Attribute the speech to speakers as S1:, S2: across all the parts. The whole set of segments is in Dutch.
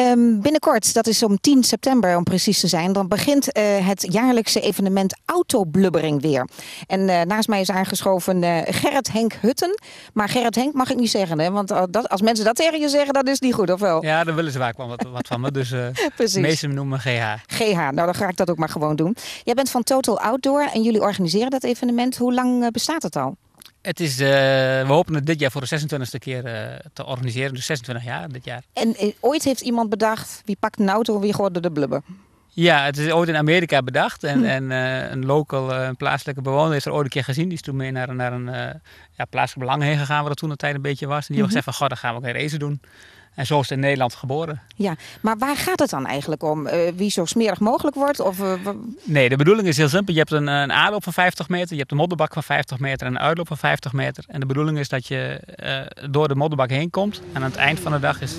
S1: Ehm, binnenkort, dat is om 10 september om precies te zijn, dan begint eh, het jaarlijkse evenement Autoblubbering weer. En eh, naast mij is aangeschoven eh, Gerrit Henk Hutten. Maar Gerrit Henk mag ik niet zeggen, hè? want dat, als mensen dat tegen je zeggen, dat is niet goed, of wel?
S2: Ja, dan willen ze vaak wel wat, wat van me. Dus de meeste noemen me GH.
S1: GH, nou dan ga ik dat ook maar gewoon doen. Jij bent van Total Outdoor en jullie organiseren dat evenement. Hoe lang bestaat het al?
S2: Het is, uh, we hopen het dit jaar voor de 26e keer uh, te organiseren. Dus 26 jaar dit jaar.
S1: En uh, ooit heeft iemand bedacht, wie pakt een auto, wie gooide de blubber?
S2: Ja, het is ooit in Amerika bedacht. En, hm. en een local, een plaatselijke bewoner heeft er ooit een keer gezien. Die is toen mee naar, naar een ja, plaatselijk belang heen gegaan, waar dat toen de tijd een beetje was. En die heeft hm. gezegd van, goh, dan gaan we ook een race doen. En zo is het in Nederland geboren.
S1: Ja, maar waar gaat het dan eigenlijk om? Uh, wie zo smerig mogelijk wordt? Of, uh,
S2: nee, de bedoeling is heel simpel. Je hebt een, een aanloop van 50 meter, je hebt een modderbak van 50 meter en een uitloop van 50 meter. En de bedoeling is dat je uh, door de modderbak heen komt. En aan het eind van de dag is,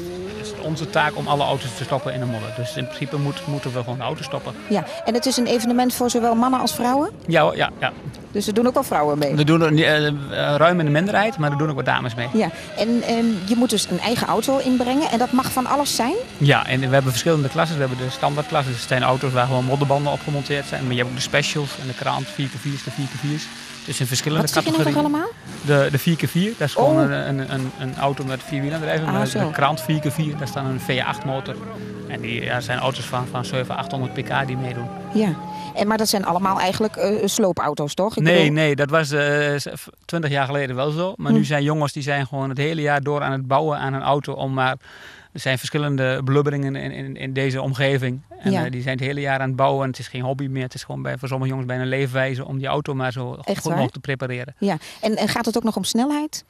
S2: onze taak om alle auto's te stoppen in de modder. Dus in principe moet, moeten we gewoon de auto stoppen.
S1: Ja, en het is een evenement voor zowel mannen als vrouwen?
S2: Ja, ja, ja.
S1: Dus er doen ook wel vrouwen mee?
S2: Er doen er ruim in de minderheid, maar er doen ook wat dames mee.
S1: Ja, en je moet dus een eigen auto inbrengen en dat mag van alles zijn?
S2: Ja, en we hebben verschillende klassen. We hebben de standaardklassen, dus zijn auto's waar gewoon modderbanden op gemonteerd zijn. Maar je hebt ook de specials en de krant 4x4's, de 4x4's. Dus in verschillende
S1: Wat
S2: categorieën.
S1: Wat allemaal?
S2: De, de 4x4, dat is gewoon oh. een, een, een, auto met vier wielaandrijving. Ah, de, de krant 4x4, daar staat een V8 motor. En die ja, zijn auto's van, van 700, 800 pk die meedoen.
S1: Ja, en, maar dat zijn allemaal eigenlijk uh, sloopauto's, toch?
S2: Ik nee, bedoel... nee, dat was uh, 20 jaar geleden wel zo. Maar hm. nu zijn jongens die zijn gewoon het hele jaar door aan het bouwen aan een auto om maar er zijn verschillende blubberingen in, in, in deze omgeving. En ja. uh, die zijn het hele jaar aan het bouwen. En het is geen hobby meer. Het is gewoon bij, voor sommige jongens bijna een leefwijze om die auto maar zo Echt goed mogelijk te prepareren.
S1: Ja, en, en gaat het ook nog om snelheid?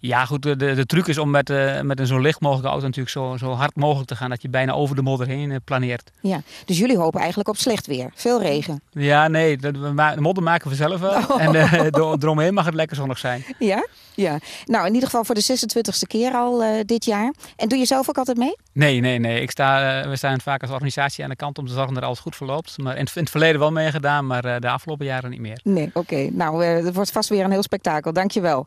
S2: Ja, goed, de, de, truc is om met, uh, met een zo licht mogelijke auto natuurlijk zo, zo hard mogelijk te gaan dat je bijna over de modder heen uh, planeert.
S1: Ja, dus jullie hopen eigenlijk op slecht weer, veel regen.
S2: Ja, nee, de, de modder maken we zelf wel. Oh. En uh, eromheen mag het lekker zonnig zijn.
S1: Ja? Ja. Nou, in ieder geval voor de 26e keer al dit jaar. En doe je zelf ook altijd mee?
S2: Nee, nee, nee. Ik sta, we staan vaak als organisatie aan de kant om te zorgen dat alles goed verloopt. Maar in, in het verleden wel meegedaan, maar de afgelopen jaren niet meer.
S1: Nee, oké. Okay. Nou, het wordt vast weer een heel spektakel. Dankjewel.